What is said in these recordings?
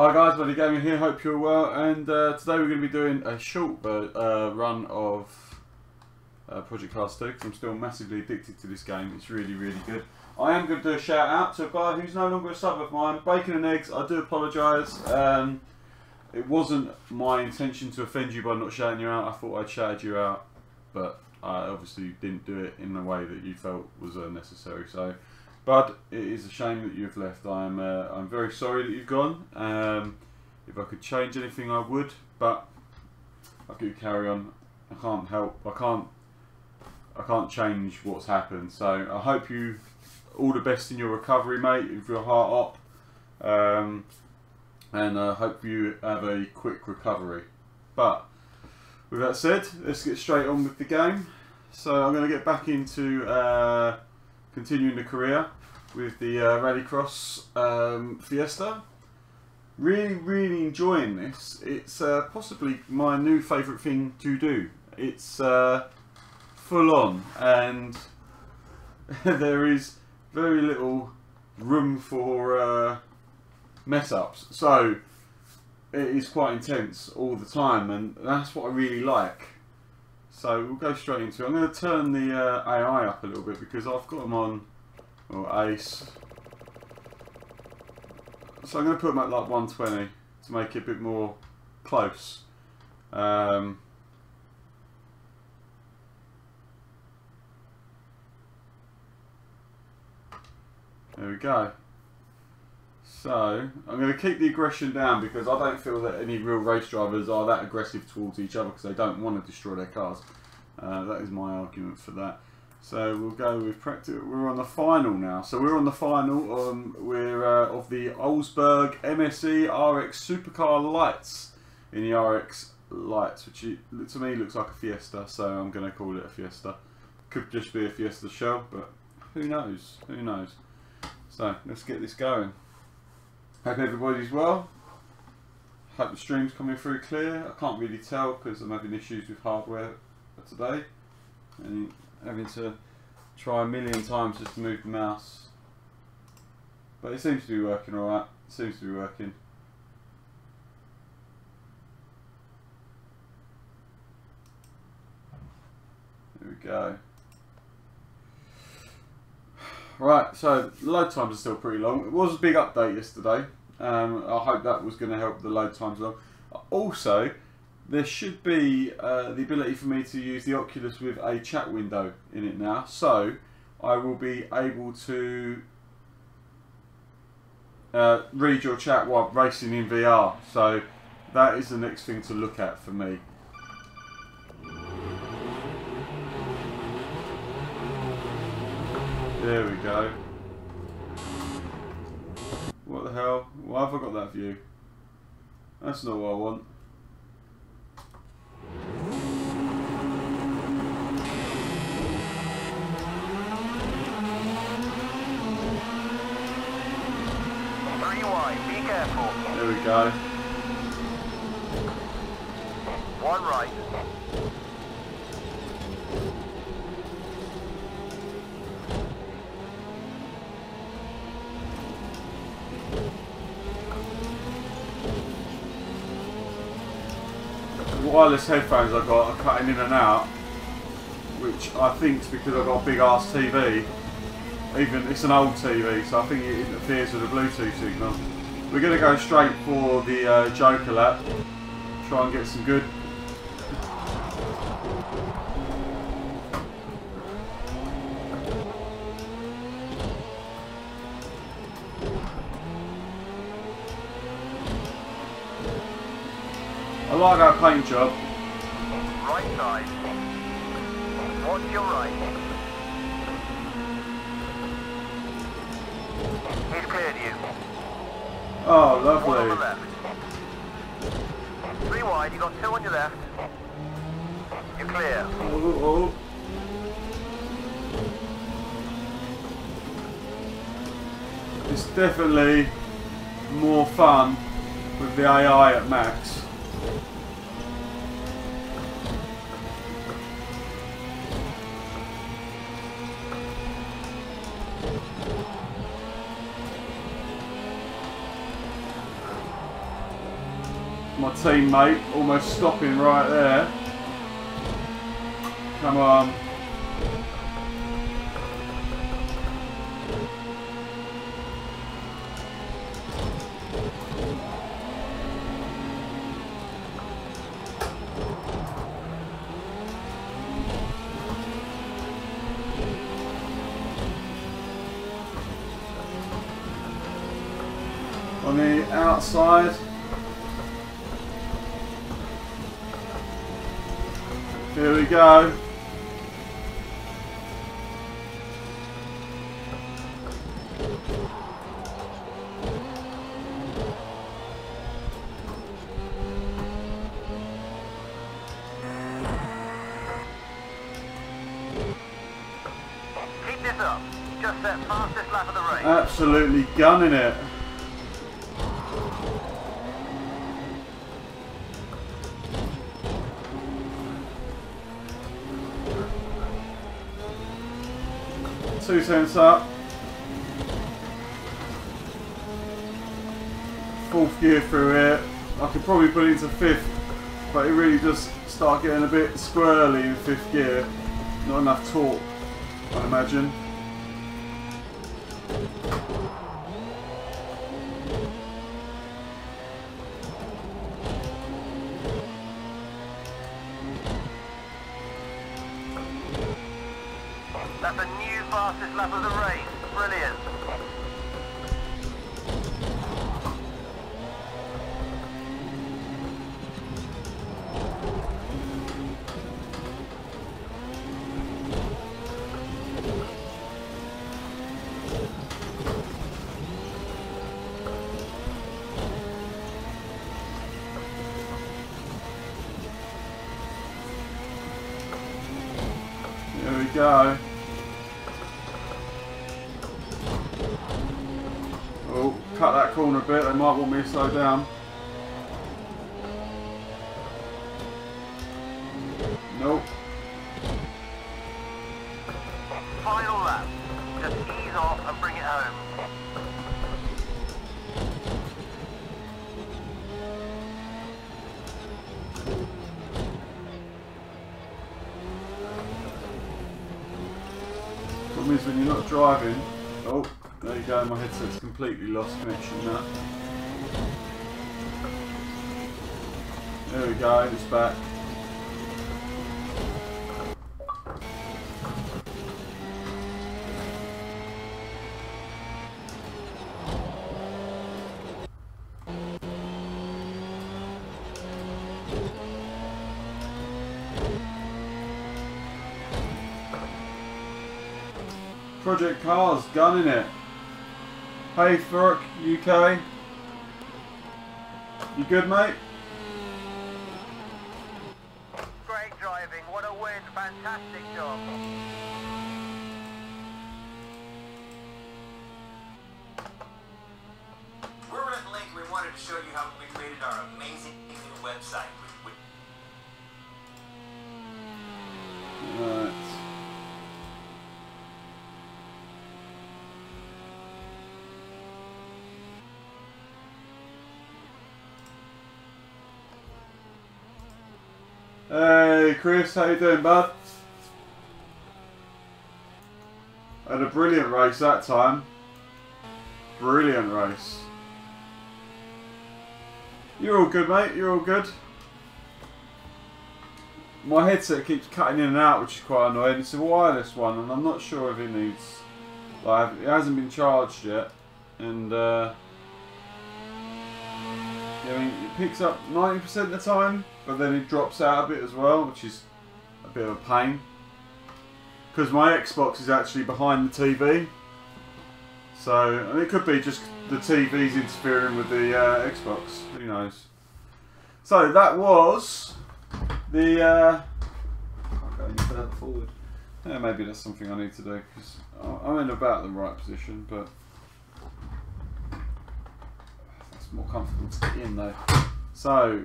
Hi guys, Muddy Gaming here, hope you're well, and uh, today we're going to be doing a short uh, run of uh, Project Cars 2, because I'm still massively addicted to this game, it's really, really good. I am going to do a shout out to a guy who's no longer a sub of mine, Bacon and Eggs, I do apologise, um, it wasn't my intention to offend you by not shouting you out, I thought I'd shouted you out, but I obviously didn't do it in a way that you felt was unnecessary, so... Bud, it is a shame that you've left. I'm uh, I'm very sorry that you've gone. Um, if I could change anything, I would, but I could carry on. I can't help. I can't. I can't change what's happened. So I hope you all the best in your recovery, mate. With your heart up, um, and I hope you have a quick recovery. But with that said, let's get straight on with the game. So I'm going to get back into uh, continuing the career with the uh, Rallycross um, Fiesta. Really, really enjoying this. It's uh, possibly my new favourite thing to do. It's uh, full on and there is very little room for uh, mess ups. So it is quite intense all the time and that's what I really like. So we'll go straight into it. I'm going to turn the uh, AI up a little bit because I've got them on or ace. So I'm going to put them at like 120 to make it a bit more close. Um, there we go. So, I'm going to keep the aggression down because I don't feel that any real race drivers are that aggressive towards each other because they don't want to destroy their cars. Uh, that is my argument for that. So we'll go with practice. We're on the final now. So we're on the final. Um, we're uh, of the Olsberg MSE RX Supercar Lights in the RX Lights, which to me looks like a Fiesta. So I'm going to call it a Fiesta. Could just be a Fiesta shell, but who knows? Who knows? So let's get this going. Hope everybody's well. Hope the stream's coming through clear. I can't really tell because I'm having issues with hardware today. And having to try a million times just to move the mouse. But it seems to be working alright. Seems to be working. There we go. Right, so load times are still pretty long. It was a big update yesterday. Um, I hope that was going to help the load times along. Also, there should be uh, the ability for me to use the Oculus with a chat window in it now. So I will be able to uh, read your chat while racing in VR. So that is the next thing to look at for me. There we go. What the hell? Why have I got that view? That's not what I want. be careful. There we go. One right. Wireless headphones I've got are cutting in and out, which I think is because I've got a big ass TV. Even it's an old TV, so I think it interferes with the Bluetooth signal. We're going to go straight for the uh, Joker lap. Try and get some good I like that paint job. Right side. Oh, Watch your right. He's cleared you. Oh, One on lovely. Three wide, you got two on your left. You're clear. Oh, oh. It's definitely more fun with the AI at max. My teammate almost stopping right there. Come on. Gunning it. Two cents up. Fourth gear through it. I could probably put it into fifth, but it really does start getting a bit squirrely in fifth gear. Not enough torque, I imagine. Go. Oh, cut that corner a bit. They might want me to slow down. Project Cars, gunning it. Hey, Thurrock, UK. You good, mate? How you doing, bud? Had a brilliant race that time. Brilliant race. You're all good, mate. You're all good. My headset keeps cutting in and out, which is quite annoying. It's a wireless one, and I'm not sure if it needs. Like, it hasn't been charged yet, and uh, I mean, it picks up 90% of the time, but then it drops out a bit as well, which is bit of a pain. Because my Xbox is actually behind the TV, so and it could be just the TV's interfering with the uh, Xbox. Who knows? So that was the. Uh, I'll go any further forward. Yeah, maybe that's something I need to do because I'm in about the right position, but that's more comfortable to get in though. So,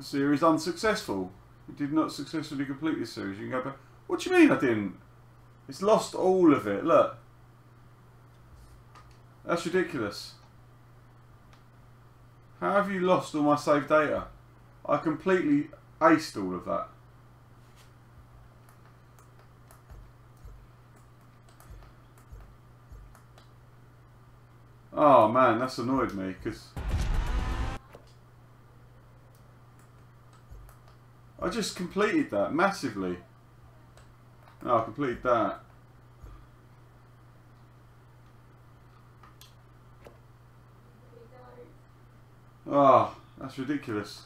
series unsuccessful. You did not successfully complete this series. You can go back. What do you mean I didn't? It's lost all of it. Look. That's ridiculous. How have you lost all my saved data? I completely aced all of that. Oh man, that's annoyed me because I just completed that massively. Oh, I completed that. Oh, that's ridiculous.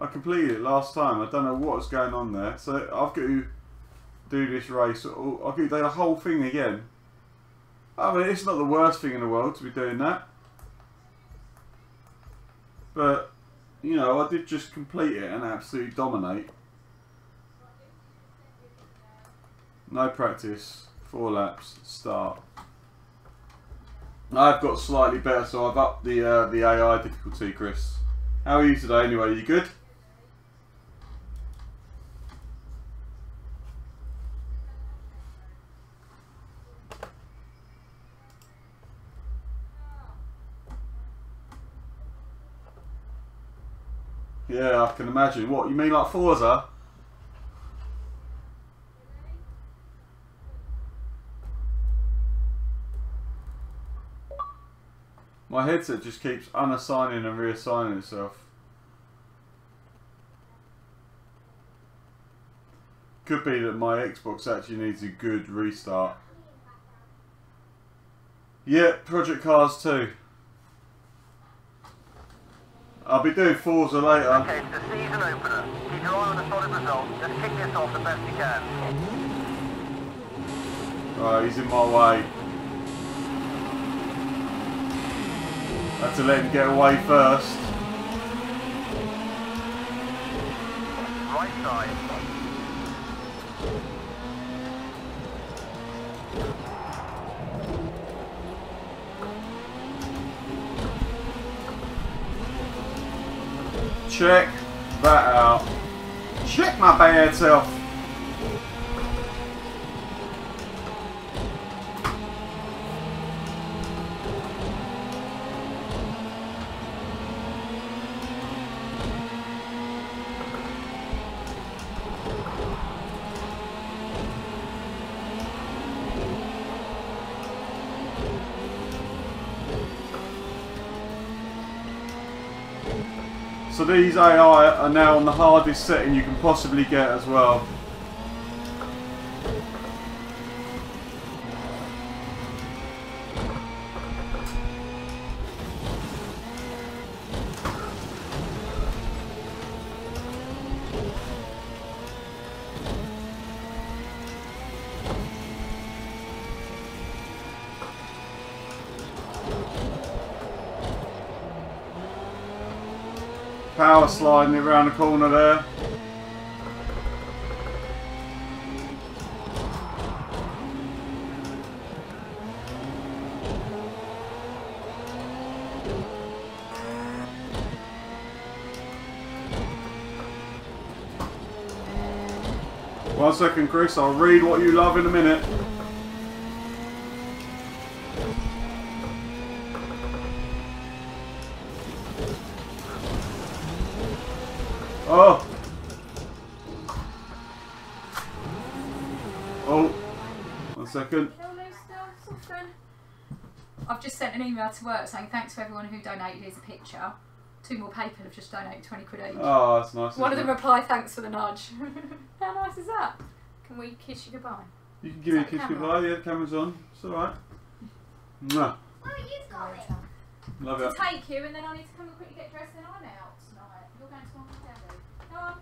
I completed it last time. I don't know what's going on there. So I've got to do this race. I've got to do the whole thing again. I mean, it's not the worst thing in the world to be doing that. But, you know, I did just complete it and absolutely dominate. No practice. Four laps. Start. I've got slightly better, so I've upped the uh, the AI difficulty, Chris. How are you today anyway? You good? Yeah, I can imagine. What, you mean like Forza? My headset just keeps unassigning and reassigning itself. Could be that my Xbox actually needs a good restart. Yeah, Project Cars 2. I'll be doing Forza later. Okay, it's the season opener. Keep your eye on a solid result. Just kick this off the best you can. Right, he's in my way. I had to let him get away first. Right side. Check that out. Check uh, my bad self. These AI are now on the hardest setting you can possibly get as well. Sliding it around the corner there. One second, Chris. I'll read what you love in a minute. Oh. One second. I've just sent an email to work saying thanks to everyone who donated. Here's a picture. Two more people have just donated 20 quid each. Oh, that's nice. One of isn't them it? replied, thanks for the nudge. How nice is that? Can we kiss you goodbye? You can give me a kiss camera? goodbye. Yeah, the camera's on. It's alright. Mwah. Oh, you've got it. Love To you. take you and then I need to come and quickly get dressed and I'm out tonight. You're going to Mum and Daddy. Go on.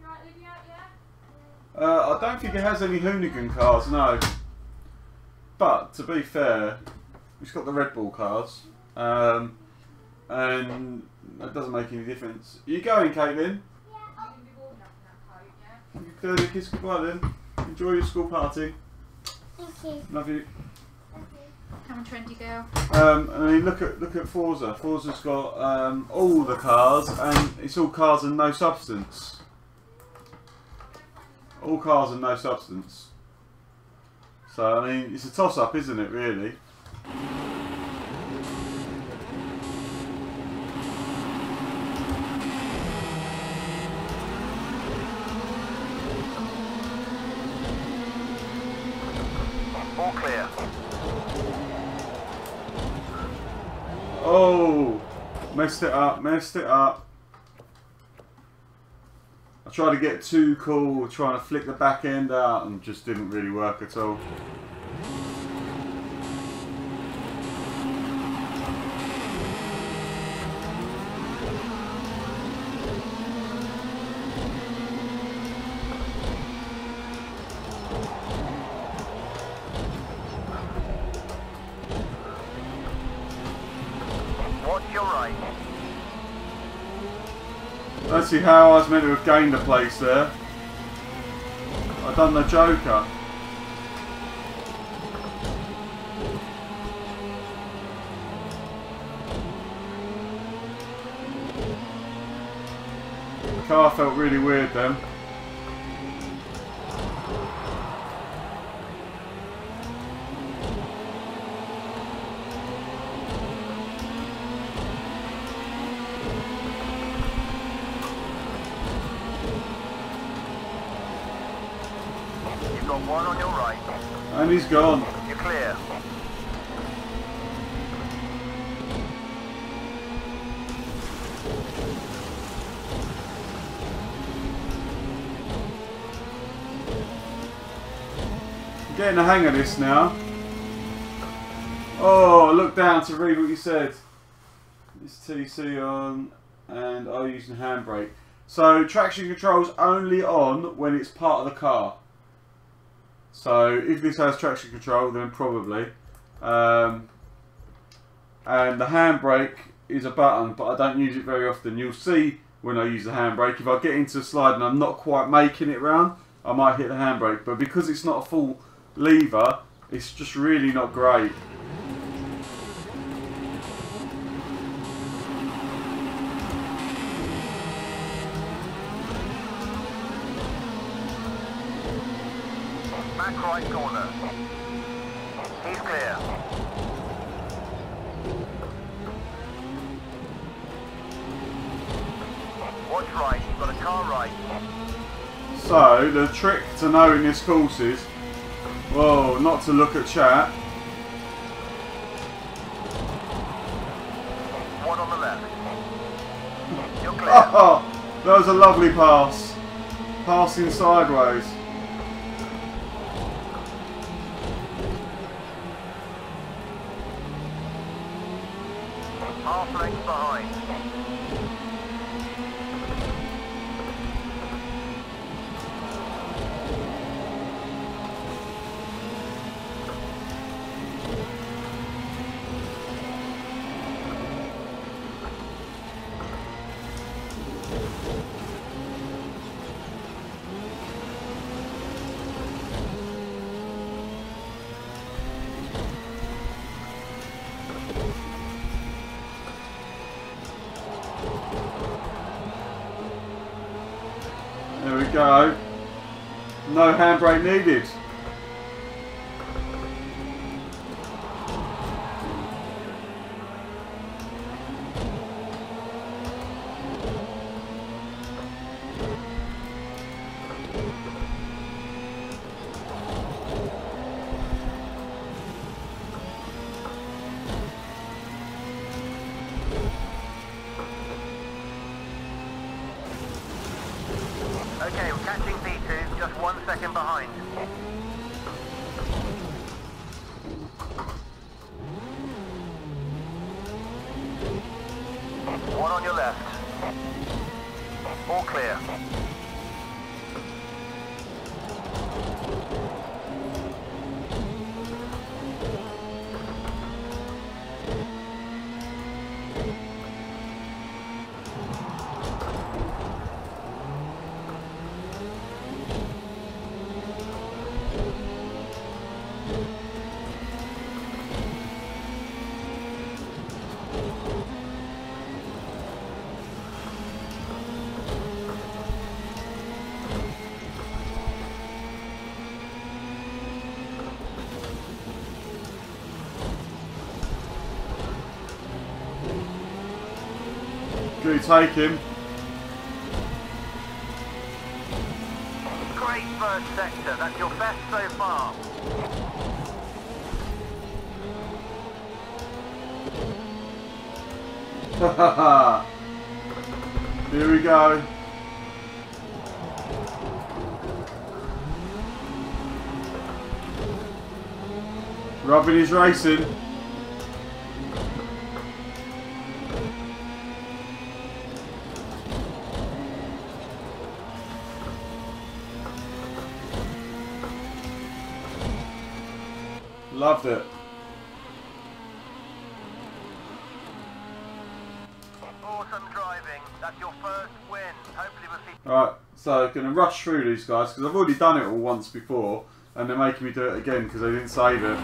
You alright, Lydia? Yeah? Uh, I don't think it has any hoonigan cars, no. But to be fair, it's got the Red Bull cars, um, and that doesn't make any difference. Are you going, Caitlin? You can be warm enough in that coat, yeah? You do a kiss goodbye then. Enjoy your school party. Thank you. Love you. Thank you. Come on, trendy girl. Um, I mean, look at look at Forza. Forza's got um, all the cars, and it's all cars and no substance. All cars and no substance. So I mean, it's a toss-up, isn't it? Really. All clear. Oh, messed it up, messed it up. I tried to get too cool, trying to flick the back end out, and just didn't really work at all. Watch your right. Let's see how I was meant to have gained a place there. I done the Joker. Car felt really weird then. One on your right. And he's gone. You're clear. Getting the hang of this now. Oh, look down to read what you said. It's TC on, and I'm using handbrake. So traction control's only on when it's part of the car. So if this has traction control, then probably. Um, and the handbrake is a button, but I don't use it very often. You'll see when I use the handbrake. If I get into a slide and I'm not quite making it round, I might hit the handbrake. But because it's not a full lever, it's just really not great. Back right corner. He's clear. Watch right. You've got a car right. So to knowing this course is, well, not to look at chat. One on the left. You're clear. Oh, that was a lovely pass. Passing sideways. Half length behind. Go. No handbrake needed. Take him? Great first sector. That's your best so far. Here we go. Robin is racing. Through these guys because I've already done it all once before and they're making me do it again because they didn't save it.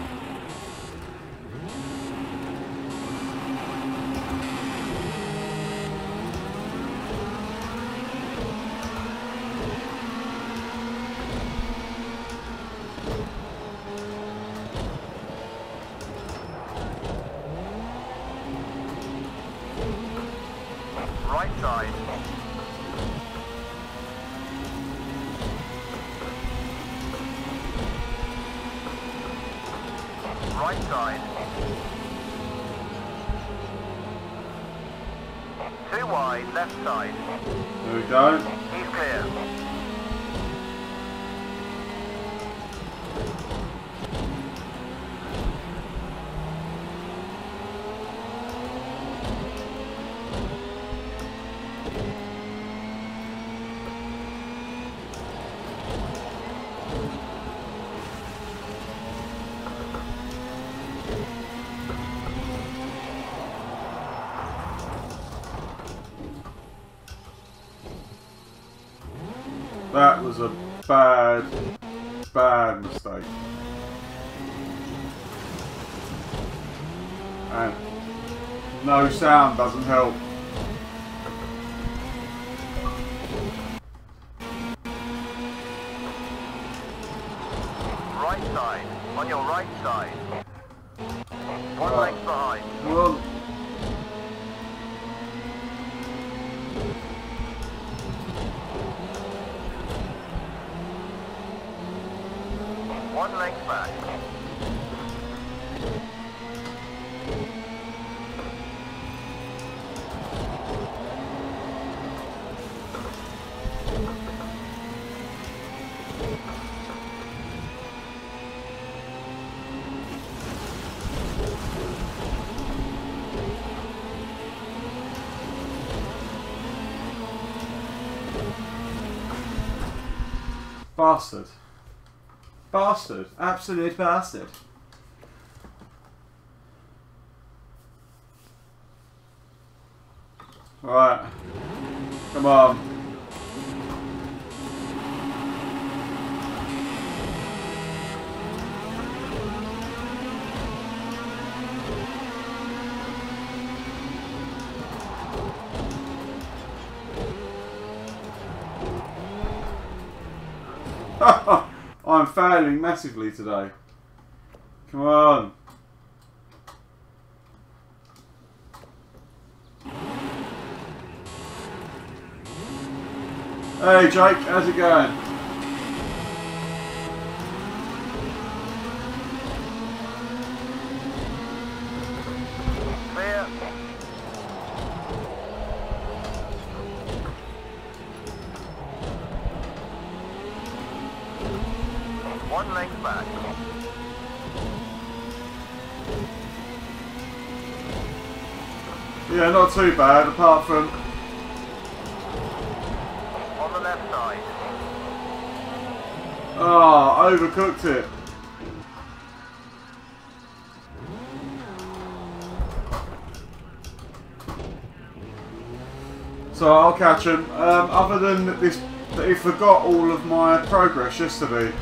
Bastard. Bastard. Absolute bastard. Right. Come on. Failing massively today. Come on. Hey Jake, how's it going? Clear. One length back. Yeah, not too bad, apart from On the left side. Ah, overcooked it. So I'll catch him. Um, other than this, he forgot all of my progress yesterday.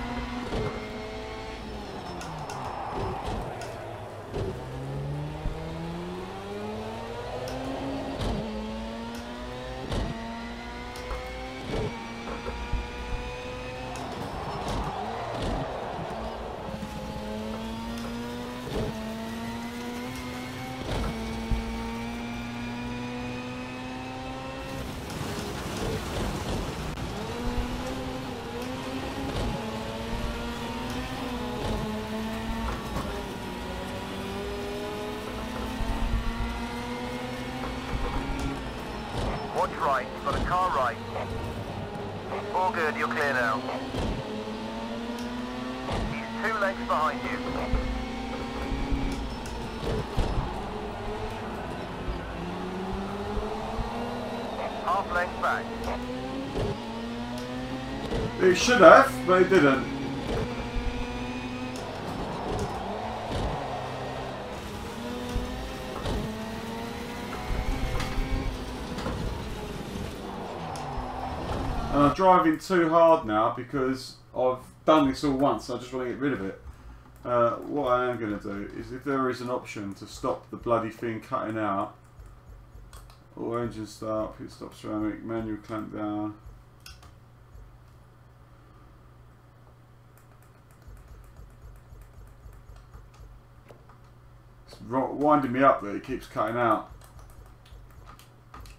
It should have, but it didn't. And I'm driving too hard now because I've done this all once. I just want to get rid of it. Uh, what I am going to do is if there is an option to stop the bloody thing cutting out, all engine start, pit stop ceramic, manual clamp down. It's winding me up that it keeps cutting out.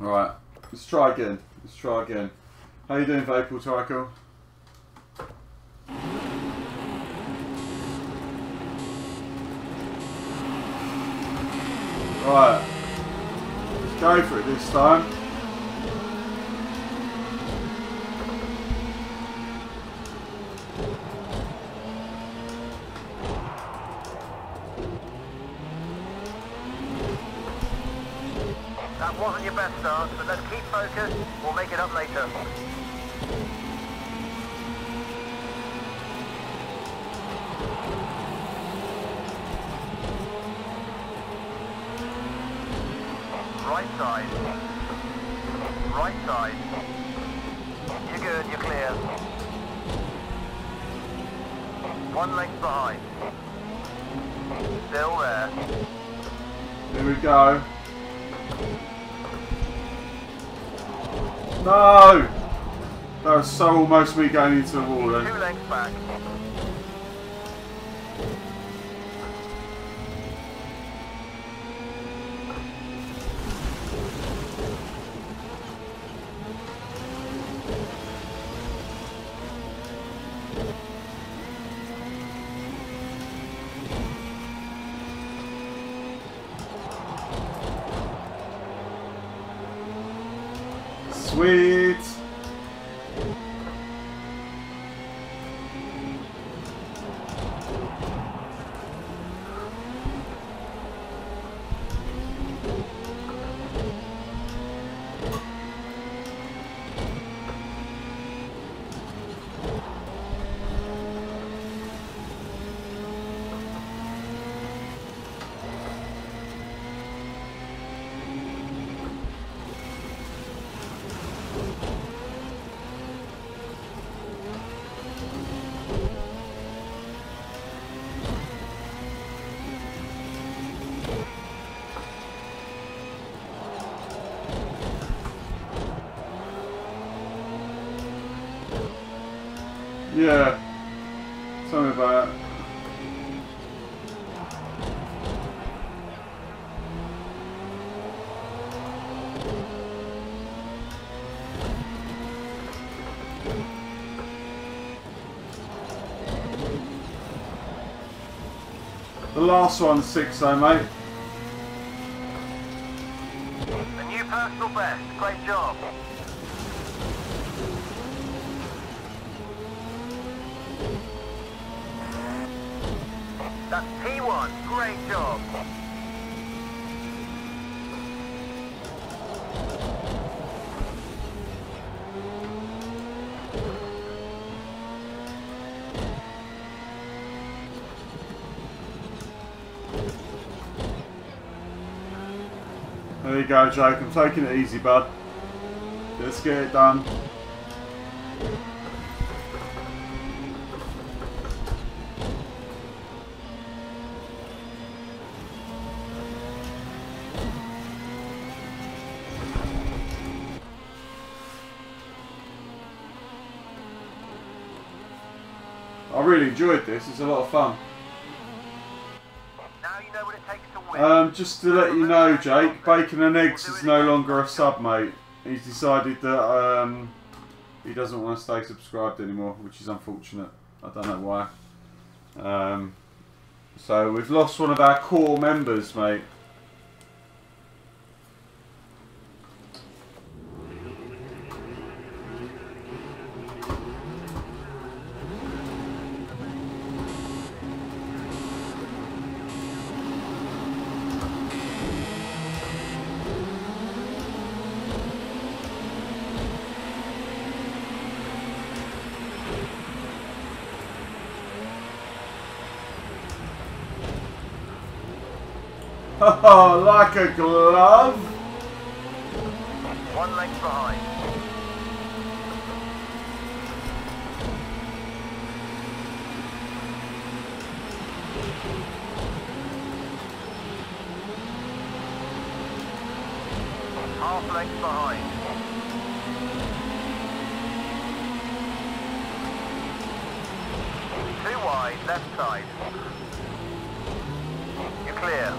Alright, let's try again. Let's try again. How you doing, Vapor Tycho? Right. Go for it this time. That wasn't your best start, but let's keep focused. We'll make it up later. Right side. Right side. You're good, you're clear. One length behind. Still there. Here we go. No! That was so almost me going into the wall Two lengths back. Sweet! Yeah. Tell me about it. The last one's six though, mate. A new personal best. Great job. That's P1. Great job. There you go, Jake. I'm taking it easy, bud. Let's get it done. I really enjoyed this. It's a lot of fun. Now you know what it takes to win. Um, just to let you know, Jake, Bacon and Eggs is no longer a sub, mate. He's decided that um, he doesn't want to stay subscribed anymore, which is unfortunate. I don't know why. Um, so we've lost one of our core members, mate. Oh, like a glove. One length behind. Half length behind. Too wide, left side. You're clear.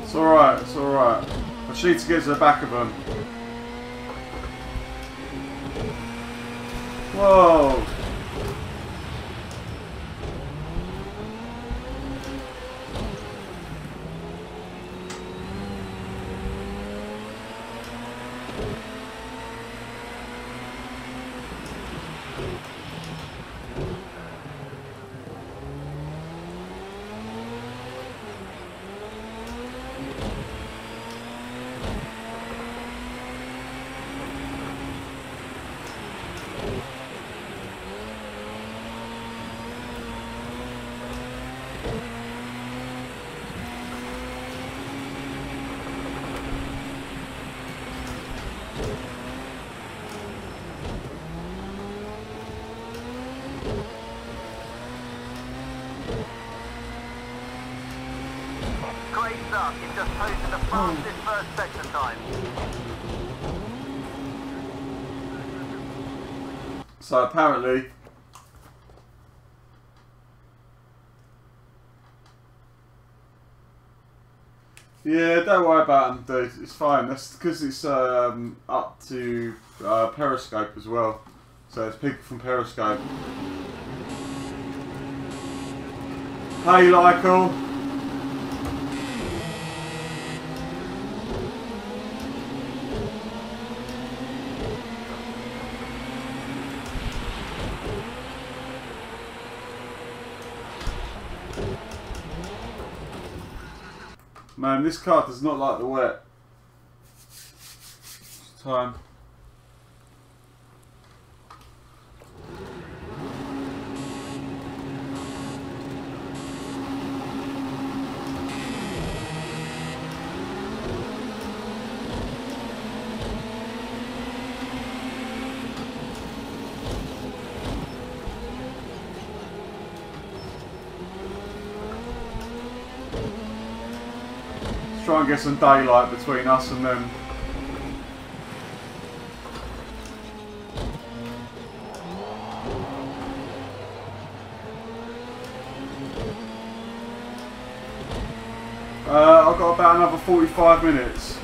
It's alright, it's alright. I just need to get to the back of them. Whoa! Great stuff. You've just posted the fastest first sector time. So apparently, yeah, don't worry about them, dude. It's fine. That's because it's um, up to uh, Periscope as well. So it's people from Periscope. Hey, Lykel. Man, this car does not like the wet. It's time. Try and get some daylight between us and them. Uh, I've got about another 45 minutes.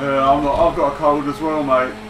Yeah, I'm not, I've got a cold as well, mate.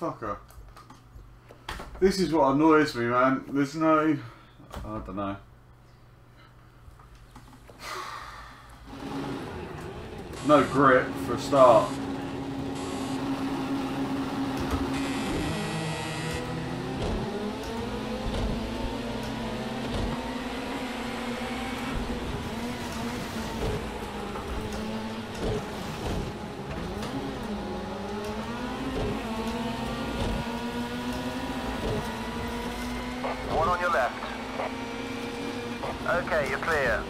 Motherfucker. This is what annoys me, man. There's no. I don't know. No grip for a start. One on your left. Okay, you're clear.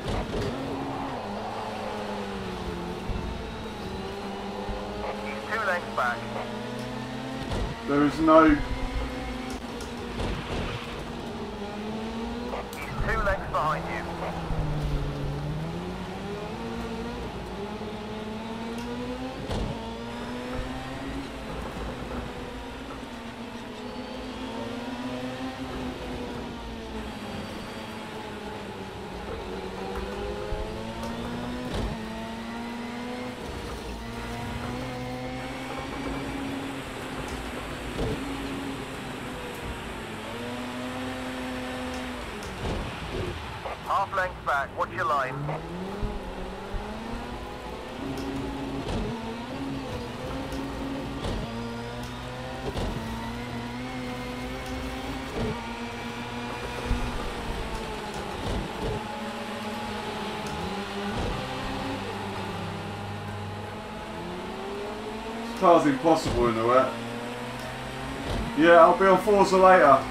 He's two lengths back. There is no. He's two lengths behind you. Half length back. What's your line? This car's impossible in the wet. Yeah, I'll be on Forza later.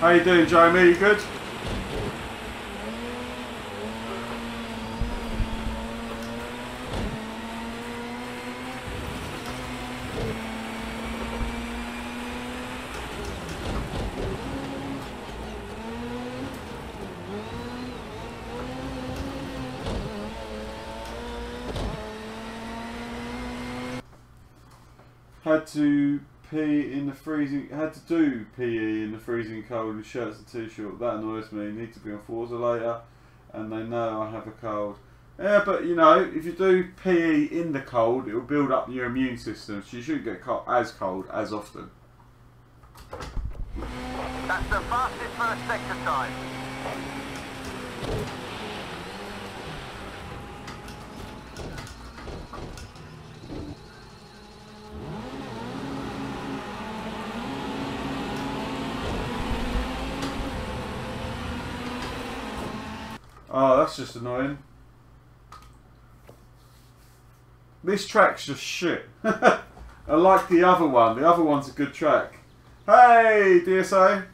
How you doing, Jamie? You good? Had to pee in the freezing. Had to do PE in the freezing cold with shirts and t-shirt. That annoys me. Need to be on Forza later, and they know I have a cold. Yeah, but you know, if you do PE in the cold, it will build up your immune system, so you shouldn't get co- as cold as often. That's the fastest first sector time. Oh, that's just annoying. This track's just shit. I like the other one. The other one's a good track. Hey, DSA.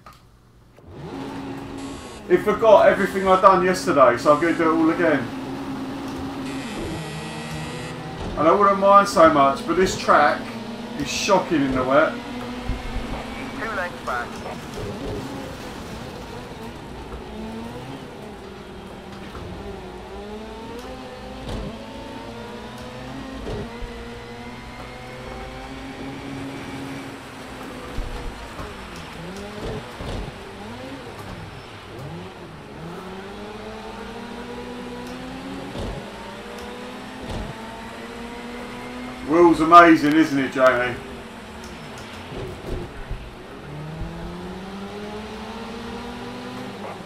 It forgot everything I'd done yesterday, so I'm going to do it all again. And I wouldn't mind so much, but this track is shocking in the wet. Two lengths back. Amazing, isn't it, Jamie?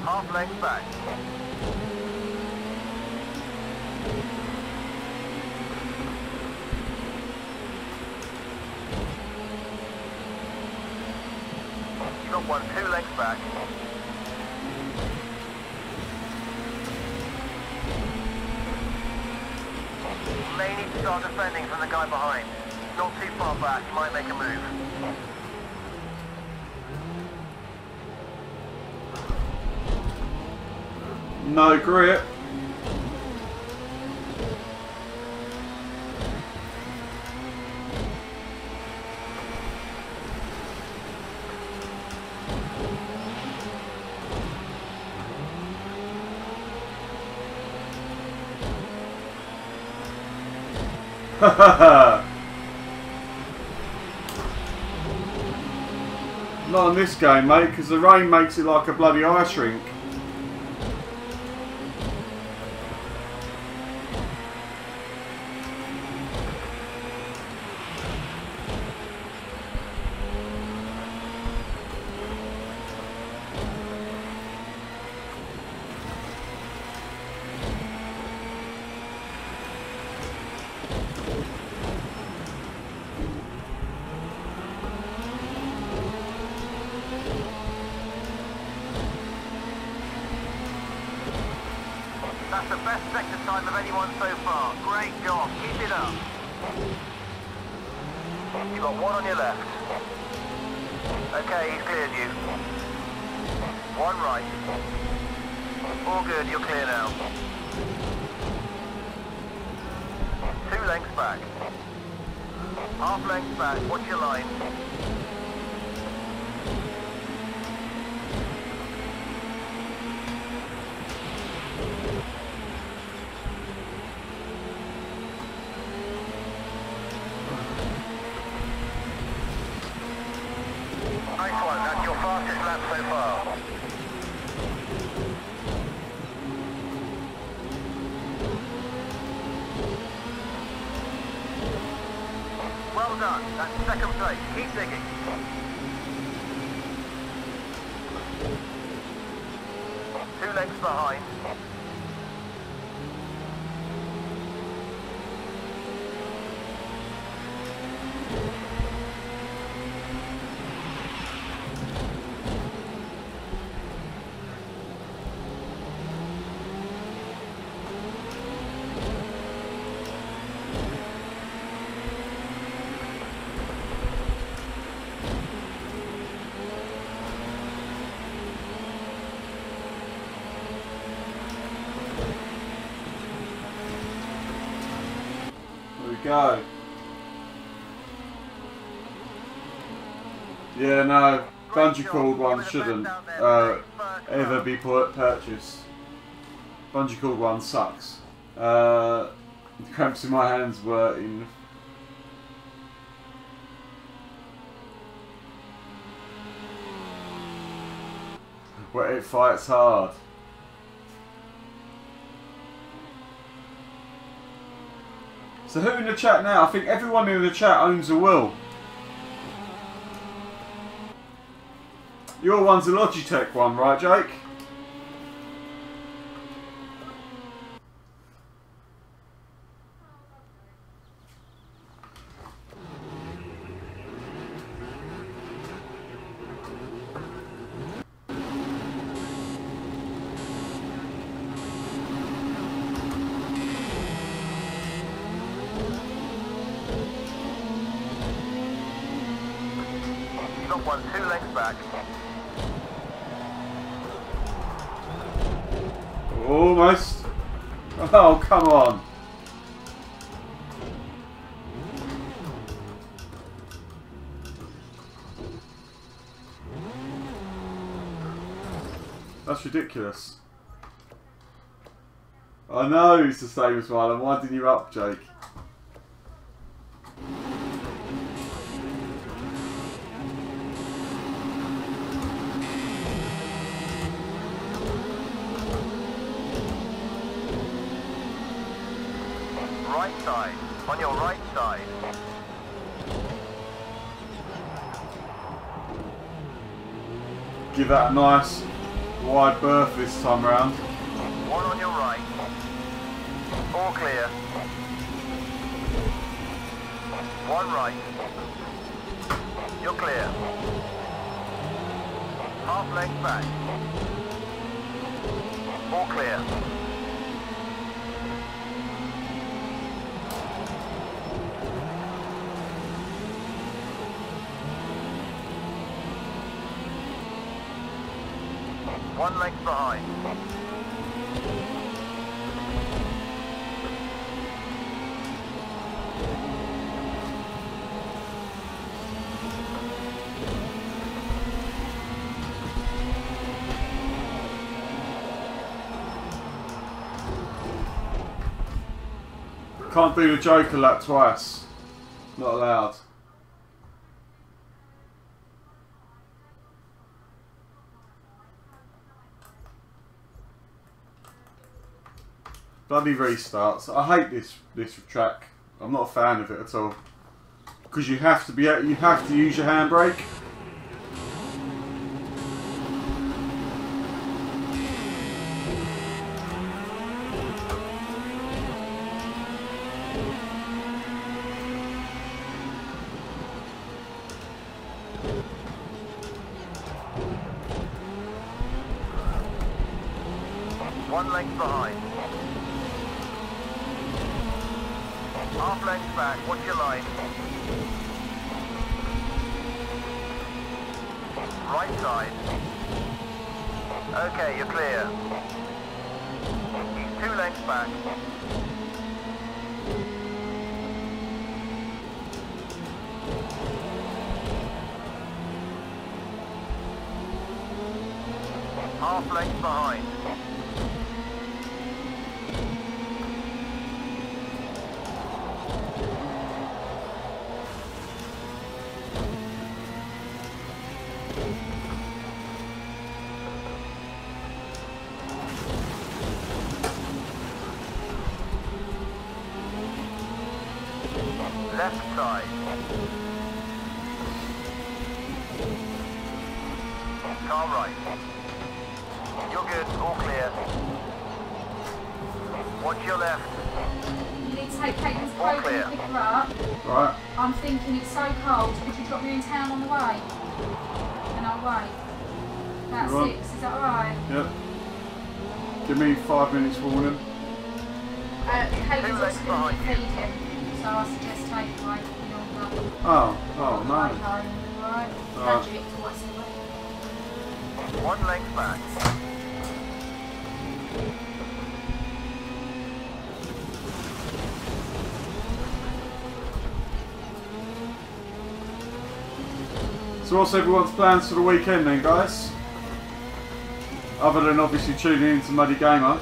Half length back. You got one, two lengths back. You may need to start defending from the guy behind. Not too far back, you might make a move. No grip. Not in this game, mate, because the rain makes it like a bloody ice rink. Go. Yeah, no, bungee cord one shouldn't uh, ever be purchased. Bungee cord one sucks. Uh, cramps in my hands were in. Where it fights hard. So who in the chat now? I think everyone in the chat owns a will. Your one's a Logitech one, right, Jake? Ridiculous. I know it's the same as mine. I'm winding you up, Jake. Right side. On your right side. Give that a nice wide berth this time round. One on your right. All clear. One right. You're clear. Half length back. All clear. One length behind. Can't do the Joker lap twice. Not allowed. Bloody restarts. I hate this this track. I'm not a fan of it at all. Because you have to be you have to use your handbrake. One length behind. Half length back. Watch your line. Right side. Okay, you're clear. He's two lengths back. Half length behind. Left side. Car right. You're good, all clear. Watch your left. You need to take Caitlin's All coat clear. and pick her up. Right. I'm thinking it's so cold. Could you drop me in town on the way? And I'll wait. About Right. six, is that alright? Yep. Give me five minutes warning. Uh, Caitlin's Two also legs going to behind feed him. So I suggest take like longer. Oh, oh on the way no. home, alright? Alright. Nudge it twice a week. One length back. So what's everyone's plans for the weekend then, guys? Other than obviously tuning in to Muddy Gamer.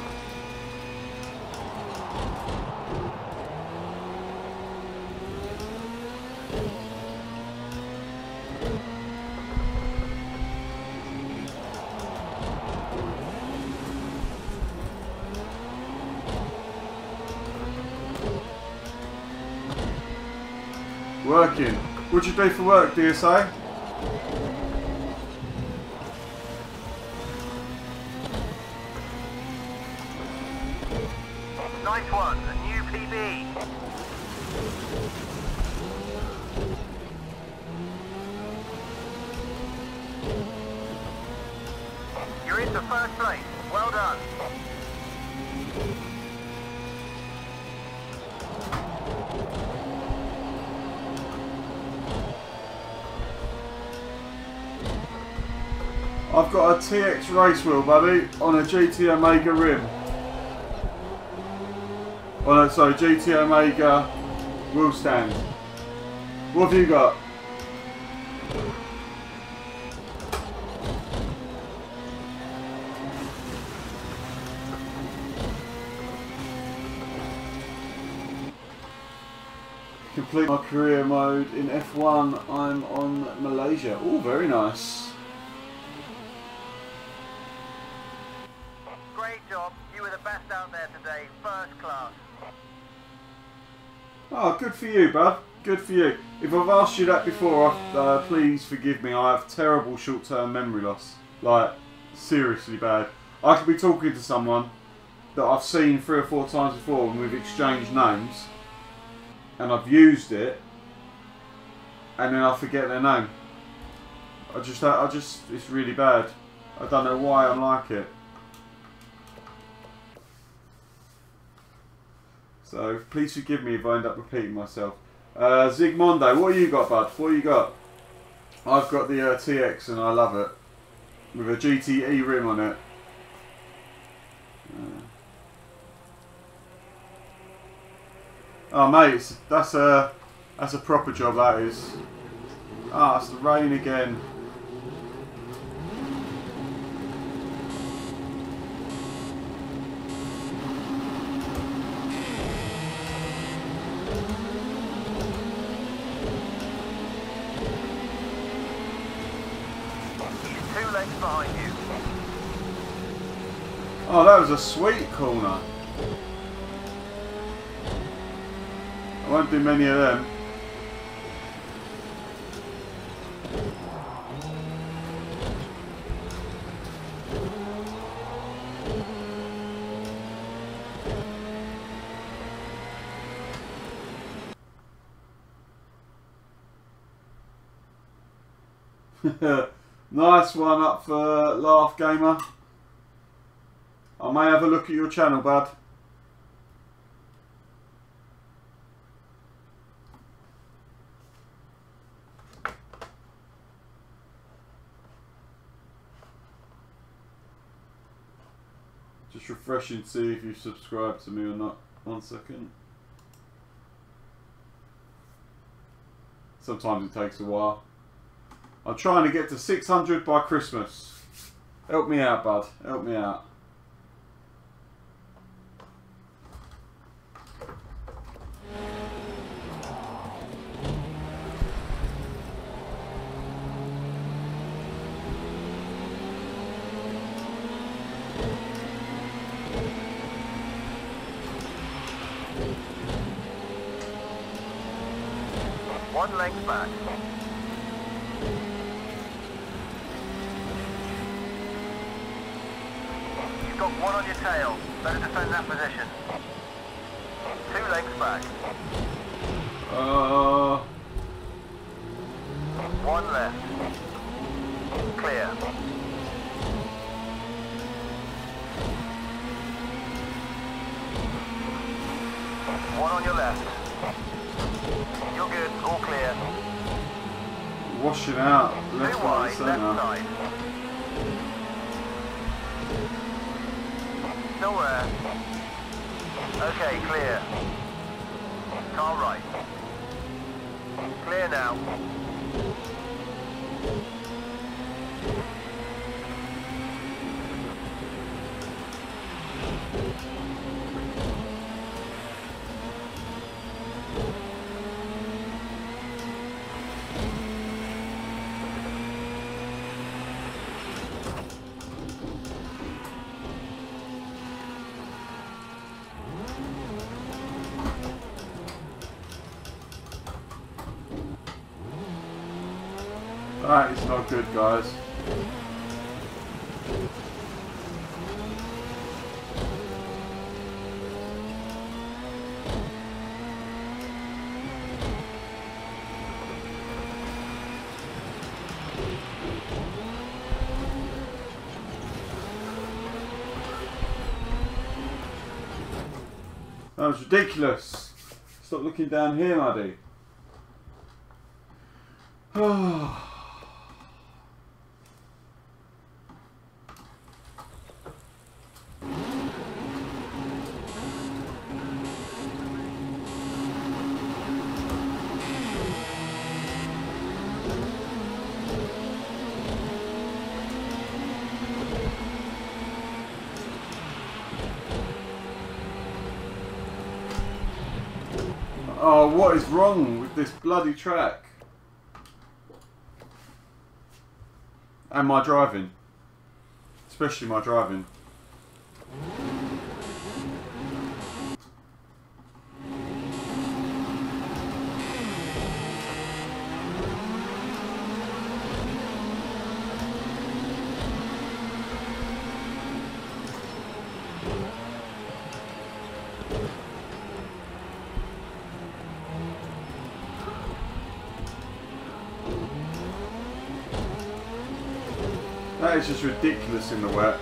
Working. Do for work, DSA? TX race wheel, buddy, on a GT Omega rim. No, sorry, GT Omega wheel stand. What have you got? Complete my career mode in F1. I'm on Malaysia. Oh, very nice. Great job. You were the best out there today. First class. Oh, good for you, bud. Good for you. If I've asked you that before, uh, please forgive me. I have terrible short-term memory loss. Like, Seriously bad. I could be talking to someone that I've seen three or four times before and we've exchanged names and I've used it and then I forget their name. I just, I just, it's really bad. I don't know why I'm like it. So please forgive me if I end up repeating myself. Uh, Zigmondo, what you got, bud? What you got? I've got the uh, TX and I love it with a GTE rim on it. Uh. Oh mate, that's a that's a proper job. That is. Ah, it's the rain again. He's two lengths behind you. Oh, that was a sweet corner. I won't do many of them. nice one up for Laugh Gamer. May have a look at your channel, bud. Just refreshing to see if you've subscribed to me or not. One second. Sometimes it takes a while. I'm trying to get to 600 by Christmas. Help me out, bud. Help me out. One length back. You've got one on your tail. Better defend that position. Two lengths back. Uh, One left. Clear. One on your left. You're good. All clear. Washing out left, right, centre. Still. Okay, clear. Car right. Clear now. That is not good, guys. That was ridiculous. Stop looking down here, Maddie. Oh, what is wrong with this bloody track? And my driving. Especially my driving. Is just ridiculous in the wet.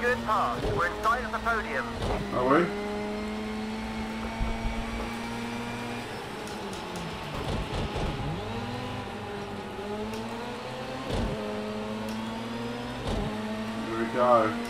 Good pass. We're inside of the podium. Are we? Here we go.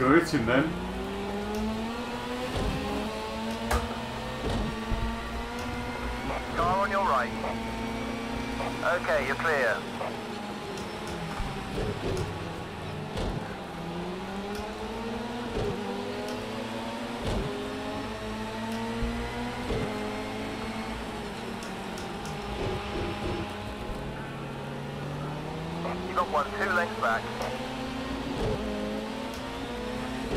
Going to hit him then. Car on your right. Okay, you're clear.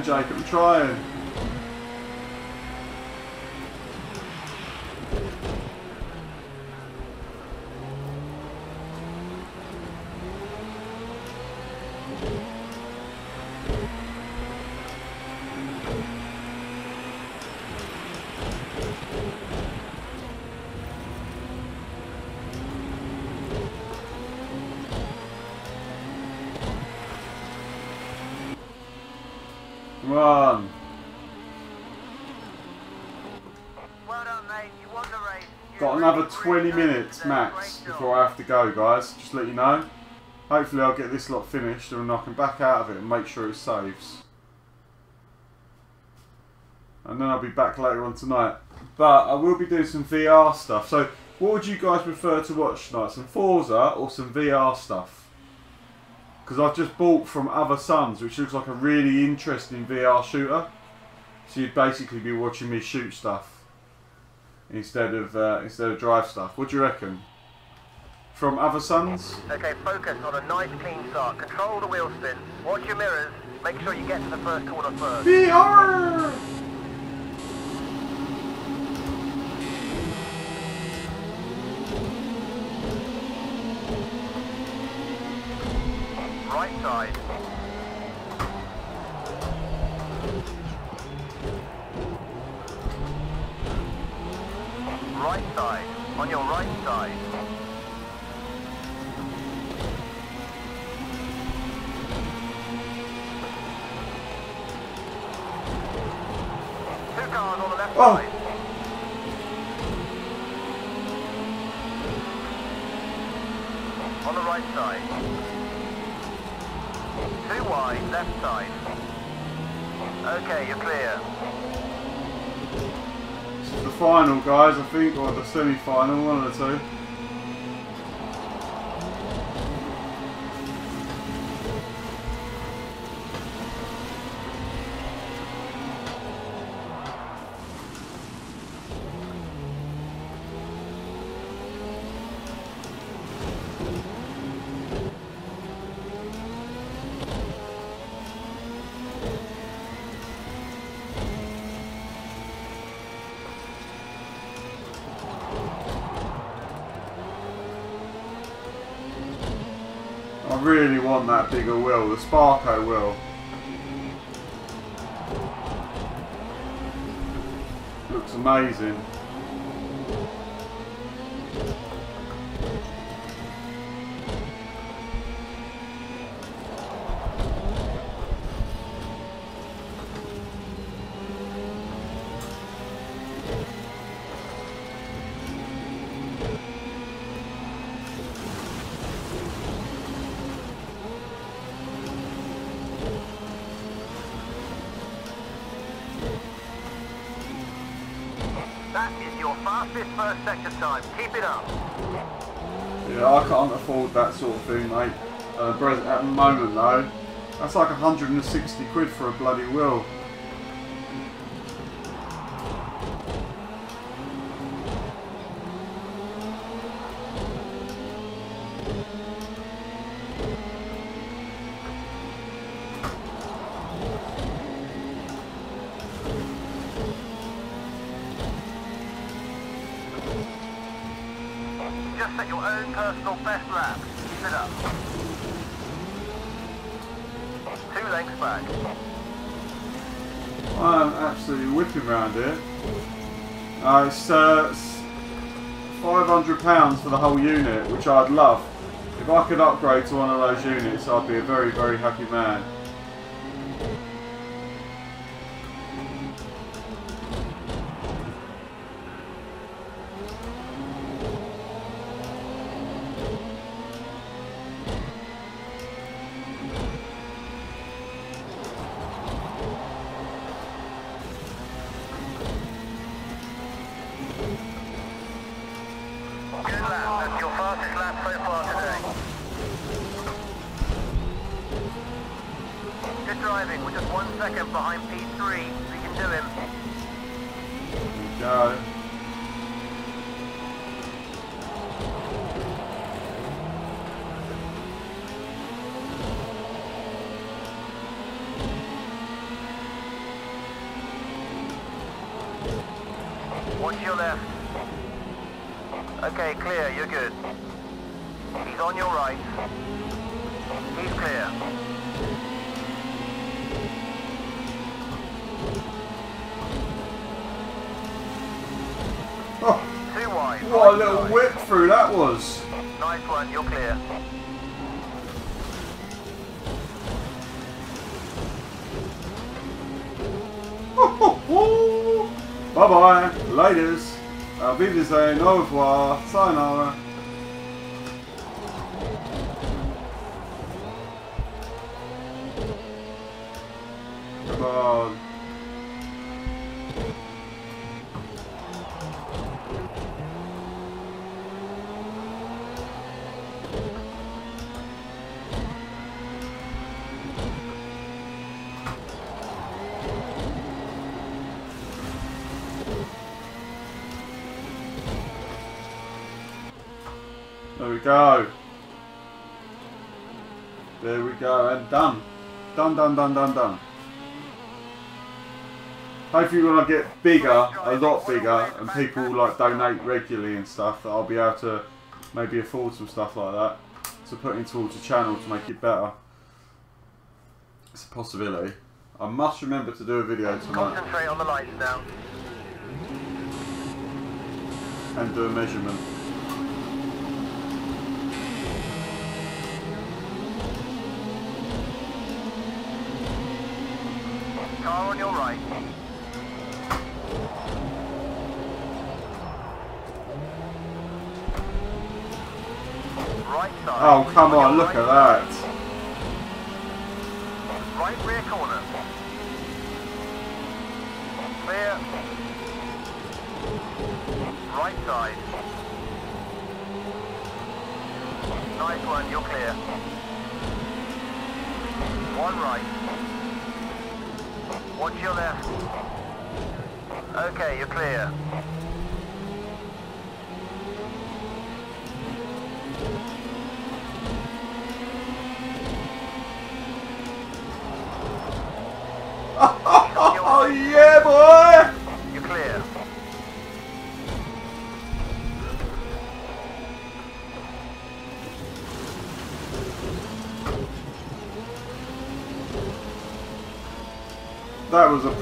trying, Jake, I'm trying. Come on. Well done, mate. You won the race. You Got really, another really 20 minutes max before I have to go, guys. Just let you know. Hopefully, I'll get this lot finished and I can back out of it and make sure it saves. And then I'll be back later on tonight. But I will be doing some VR stuff. So, what would you guys prefer to watch tonight? Some Forza or some VR stuff? Because I've just bought from Other Suns, which looks like a really interesting VR shooter. So you'd basically be watching me shoot stuff instead of uh, instead of drive stuff. What do you reckon? From Other Suns? Okay, focus on a nice clean start. Control the wheel spin. Watch your mirrors. Make sure you get to the first corner first. VR! Oh. On the right side. Two wide, left side. Okay, you're clear. This is the final, guys, I think, or the semi final, one of the two. I want that bigger wheel, the Sparco wheel. Looks amazing. Keep it up. Yeah, I can't afford that sort of thing, mate. Uh, at the moment, though, that's like 160 quid for a bloody wheel. You just set your own personal best lap. Keep it up. Two lengths back. I'm absolutely here. Uh, it's uh, £500 for the whole unit, which I'd love. If I could upgrade to one of those units, I'd be a very, very happy man. Done, done, done, done. Hopefully when I get bigger, a lot bigger, and people like donate regularly and stuff, that I'll be able to maybe afford some stuff like that to put in towards the channel to make it better. It's a possibility. I must remember to do a video tonight Concentrate on the lights now. and do a measurement. Car on your right. Right side. Oh, come on, your look right at that. Right rear corner. Clear. Right side. Nice one, you're clear. One right. Watch your left. Okay, you're clear.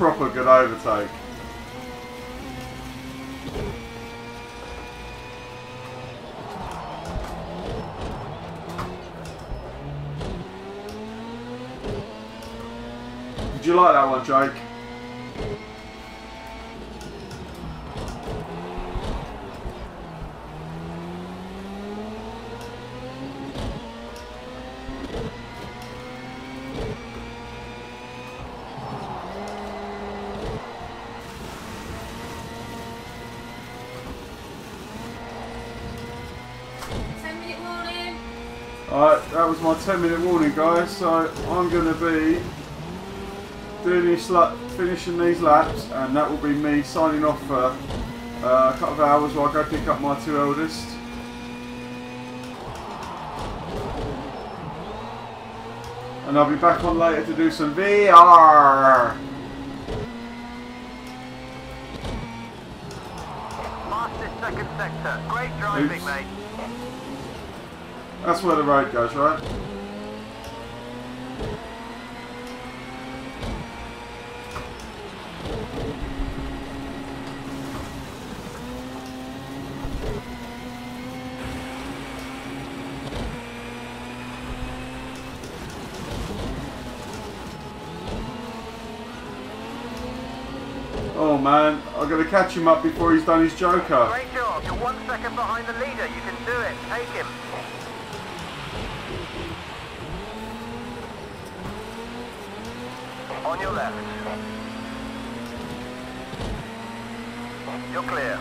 Proper good overtake. Did you like that one, Jake? 10 minute warning guys, so I'm going to be doing this lap, finishing these laps and that will be me signing off for uh, a couple of hours while I go pick up my two eldest. And I'll be back on later to do some VR. Second sector. Great driving, Oops. mate. That's where the road goes, right? Man, I'm gonna catch him up before he's done his joker. Great job. You're one second behind the leader. You can do it. Take him. On your left. You're clear.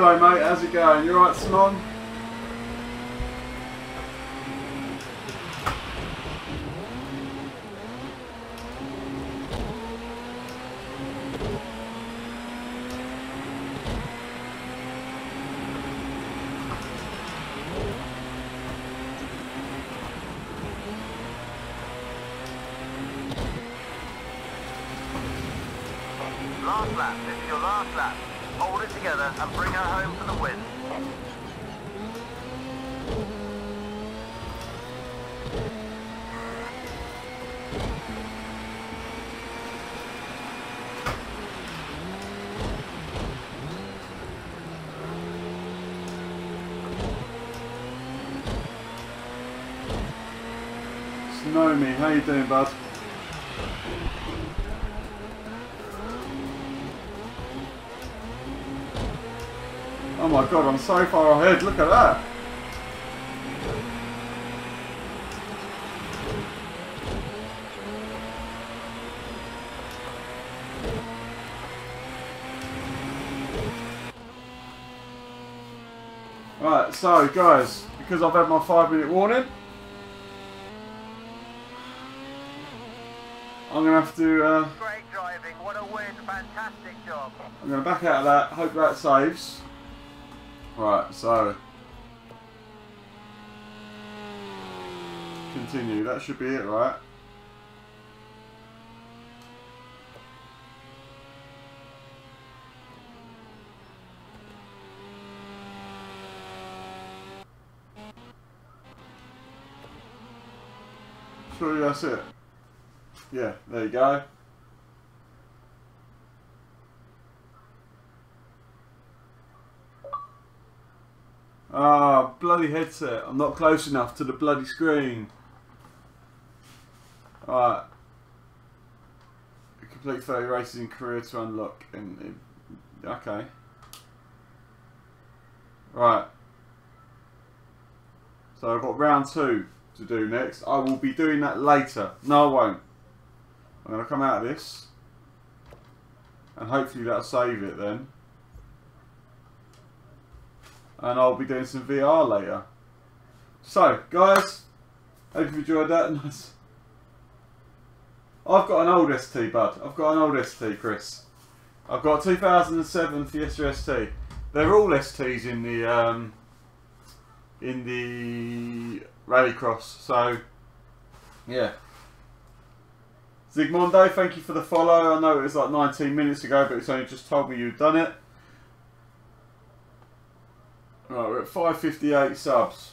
Hello mate, how's it going? You alright Simon? Last lap. This is your last lap. Hold it together and bring her home for the win. Snow me, how you doing bud? Oh my god, I'm so far ahead, look at that! Right, so guys, because I've had my five minute warning, I'm gonna have to uh, Great driving. What a win. Fantastic job. I'm going to back out of that, hope that saves. Right, so. Continue, that should be it, right? Surely that's it. Yeah, there you go. Ah, bloody headset. I'm not close enough to the bloody screen. Alright. Complete 30 races in career to unlock. And, okay. Right. So I've got round two to do next. I will be doing that later. No, I won't. I'm going to come out of this. and hopefully that'll save it then. And I'll be doing some VR later. So, guys, hope you've enjoyed that. I've got an old ST, bud. I've got an old ST, Chris. I've got a 2007 Fiesta ST. They're all STs in the um, in the Rallycross. So, yeah. Zigmondo, thank you for the follow. I know it was like 19 minutes ago, but it's only just told me you've done it. Right, we're at 558 subs.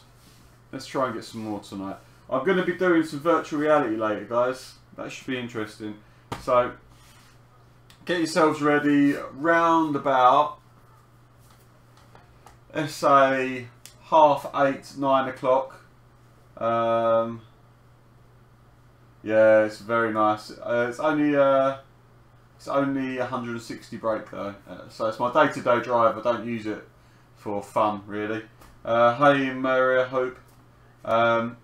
Let's try and get some more tonight. I'm going to be doing some virtual reality later, guys. That should be interesting. So, get yourselves ready. Round about, let's say, half eight, nine o'clock. Um, yeah, it's very nice. Uh, it's only uh, it's only 160 brake though, uh, so it's my day-to-day drive. I don't use it for fun really. Uh, hey Maria Hope. Um,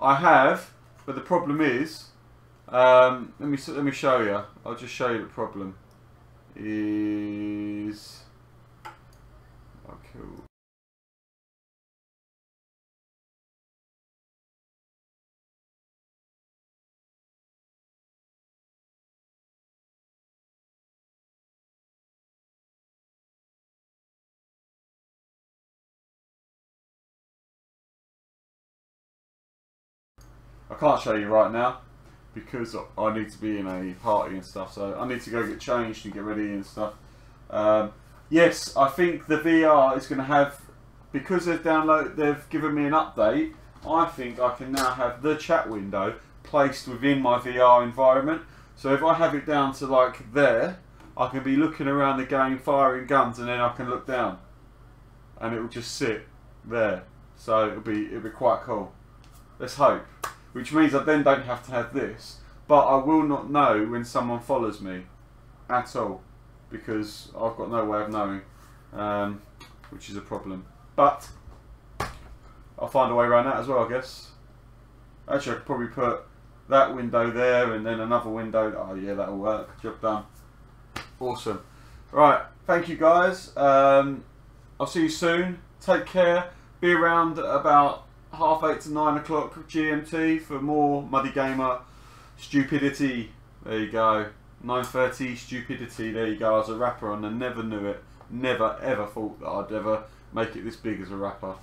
I have, but the problem is, um, let me let me show you. I'll just show you the problem. Is can't show you right now because I need to be in a party and stuff. So I need to go get changed and get ready and stuff. Um, yes, I think the VR is going to have because they've downloaded, they've given me an update. I think I can now have the chat window placed within my VR environment. So if I have it down to like there, I can be looking around the game, firing guns, and then I can look down, and it will just sit there. So it'll be it'll be quite cool. Let's hope which means I then don't have to have this. But I will not know when someone follows me at all because I've got no way of knowing, um, which is a problem. But I'll find a way around that as well, I guess. Actually, I could probably put that window there and then another window. Oh yeah, that'll work. Job done. Awesome. Right, thank you guys. Um, I'll see you soon. Take care. Be around about half eight to nine o'clock GMT for more Muddy Gamer stupidity. There you go. 9.30 stupidity. There you go. As a rapper and I never knew it. Never ever thought that I'd ever make it this big as a rapper.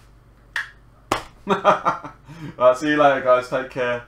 right, see you later guys. Take care.